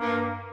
Música